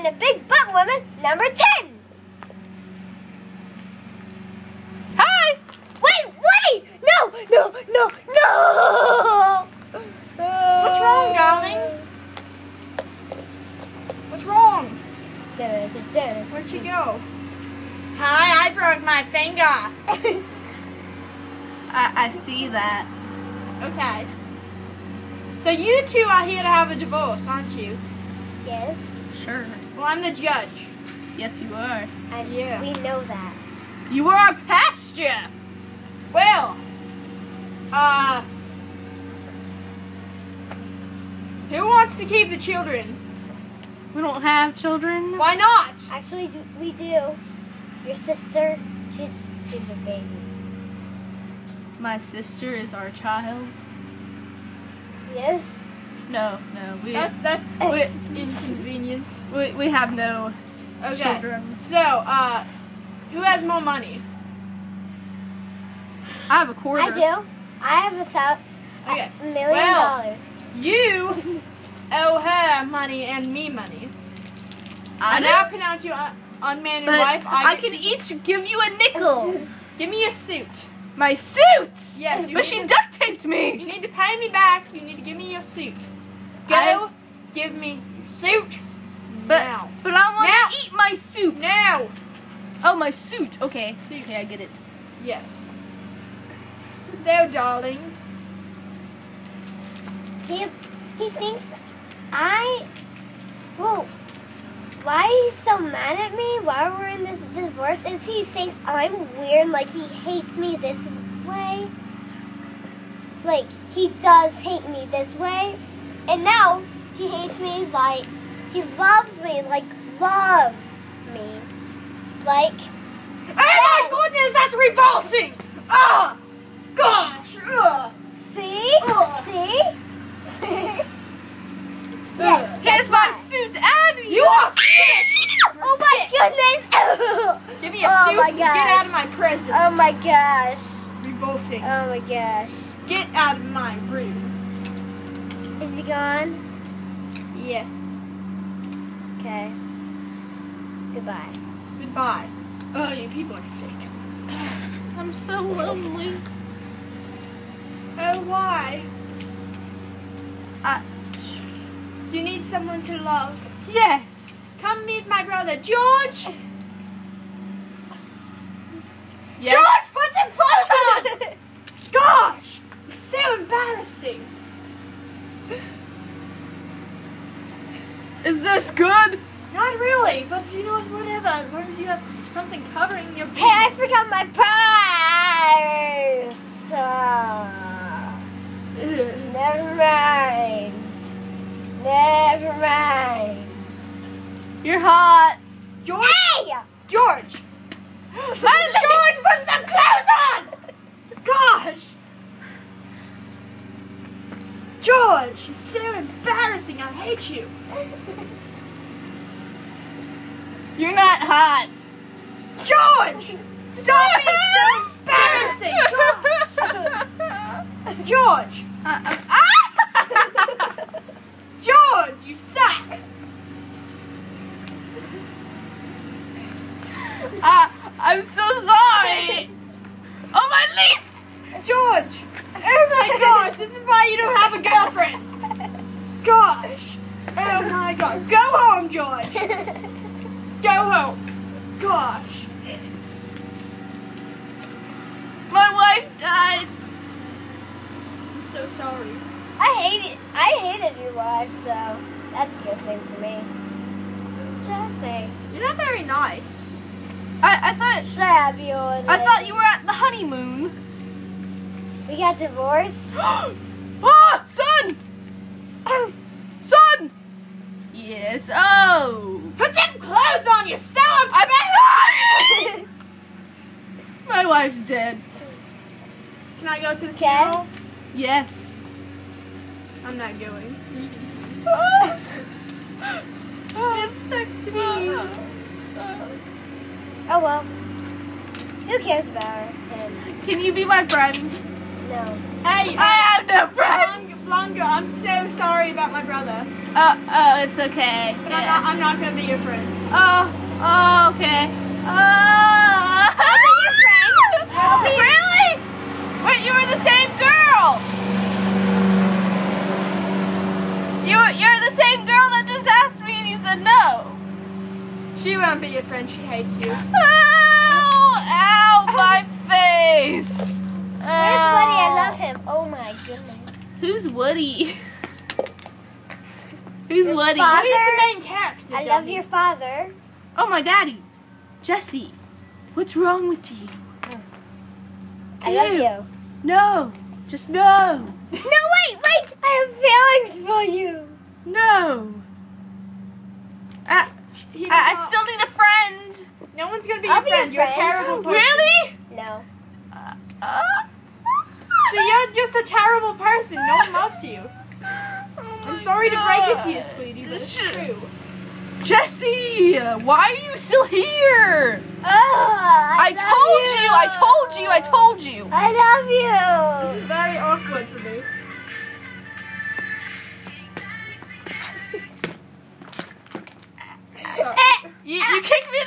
and the Big Butt Woman, number 10. Hi. Wait, wait! No, no, no, no! What's wrong, darling? What's wrong? Where'd she go? Hi, I broke my finger. I, I see that. Okay. So you two are here to have a divorce, aren't you? yes, Sure. Well, I'm the judge. Yes, you are. and Yeah. we know that. You are our pasture. Well, uh, who wants to keep the children? We don't have children. Why not? Actually, we do. Your sister, she's a stupid baby. My sister is our child. Yes? No, no, we That, that's we, inconvenient. we, we have no Okay. children. So, uh, who has more money? I have a quarter. I do. I have a thou- Okay. a million Well- dollars. You owe her money and me money. I I now pronounce you un- unman your But wife. I, get can to- each give you a nickel. give me a suit. My suit. Yes, you But she to- duct taped me. You need to pay me back. You need to give me your suit. Go. I- give me your suit. But now. but I want Now. to eat my soup. Now. Oh, my suit. Okay. Suit. Okay, I get it. Yes. So, darling, He, he thinks I. Whoa. Why he's so mad at me while we're in this divorce is he thinks I'm weird, like he hates me this way. Like, he does hate me this way. And now he hates me like he loves me, like loves me. Like Oh my goodness, that's revolting! Ah! Gosh! Ugh. see? Ugh. See? See? Yes. Here's my suit, Abby. You are sick! Oh my goodness! Give me a Oh suit my and get out of my presence. Oh my gosh. Revolting. Oh my gosh. Get out of my room. Is he gone? Yes. Okay. Goodbye. Goodbye. Oh, you people are sick. I'm so lonely. Oh, why? Uh, Do you need someone to love? yes. Come meet my brother, George! Yes. George, put some clothes on! Gosh! It's so embarrassing. Is this good? Not really, but you know, it's whatever. As long as you have something covering your Hey, I forgot my purse. Uh, never mind. Never mind. You're hot. George! Hey! George! George, put some clothes on! Gosh! George, you're so embarrassing. I hate you. You're not hot. George! Stop being so embarrassing! George! George! Uh, uh, ah! George, you suck! uh, I'm so sorry. Oh, my leaf. George! Oh my gosh, this is why you don't have a girlfriend! Gosh! Oh my god. Go home, George! Go home! Gosh! My wife died. I'm so sorry. I hate it. I hated your wife, so that's a good thing for me. Saying. You're not very nice. I, I thought Shut up, you old I thought you were at the honeymoon. We got divorced. oh, son! son! Yes. Oh. Put some clothes on, you're so I'm sorry. My wife's dead. Can I go to the Okay. funeral? Yes. I'm not going. it sucks to be you. Oh well. Who cares about her? Can you be my friend? No. Hey, I have no friends. Blanca, I'm so sorry about my brother, Uh, oh, it's okay. but I'm not. I'm not gonna be your friend. Oh, oh, okay. Oh. your friends. I'll be- really? Wait, you were the same girl. You you're the same girl that just asked me and you said no. She won't be your friend. She hates you. Ow! Ow! My face. Where's Woody? I love him. Oh my goodness. Who's Woody? Who's Your Woody? father- Who's the main character? I love dummy? your father. Oh, my daddy. Jesse. What's wrong with you? I love you. No. Just no. No, wait, wait. I have feelings for you. No. I, I, I still need a friend. No one's gonna be I'll your be your friend. You're a terrible person. Really? No. Uh, So you're just a terrible person. No one loves you. Oh I'm sorry to break it to you, oh sweetie, but it's true. Jesse, why are you still here? Oh, I, I, told you. I told you. I told you. I love you. This is very awkward for me. You, you kicked me